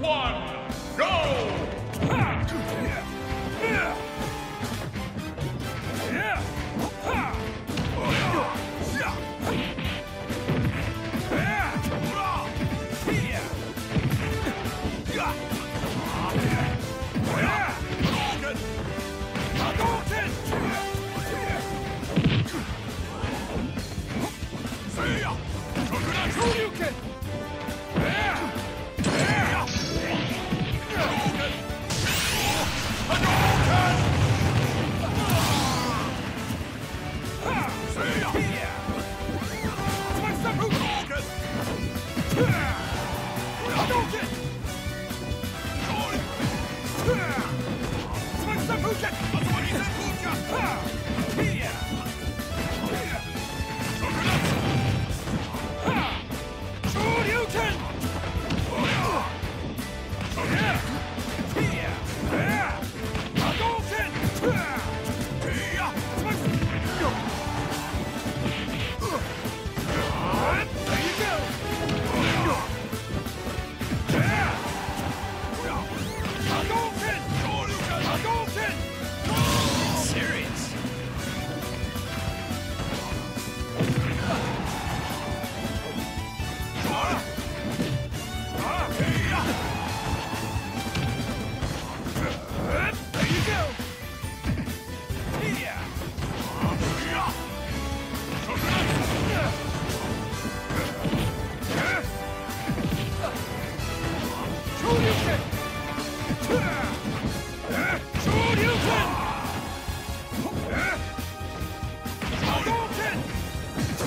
one, go!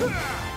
Yeah!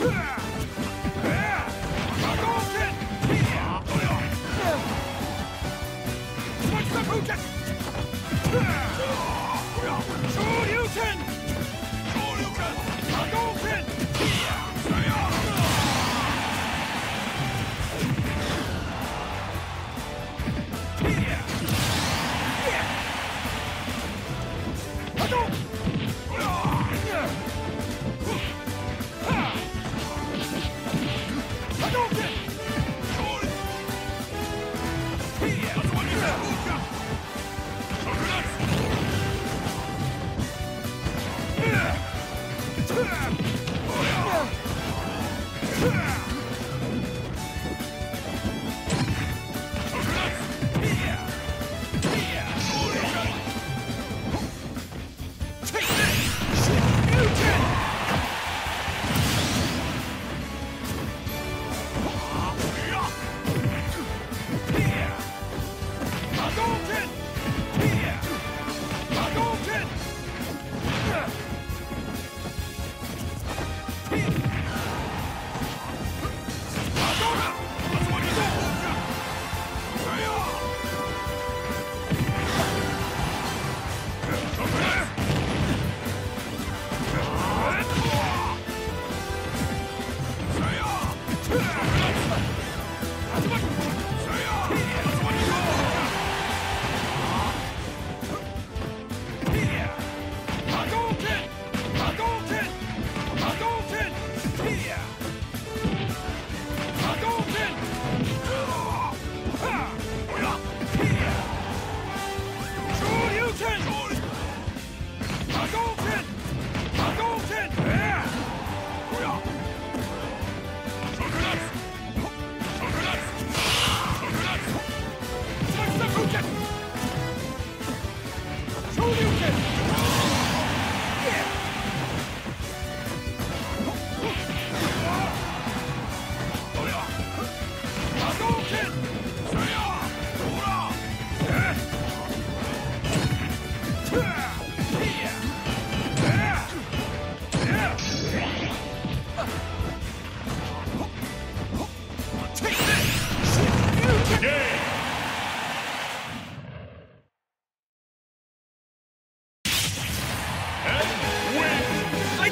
Yeah! Yeah!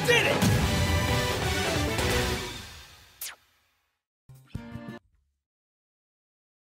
Did it!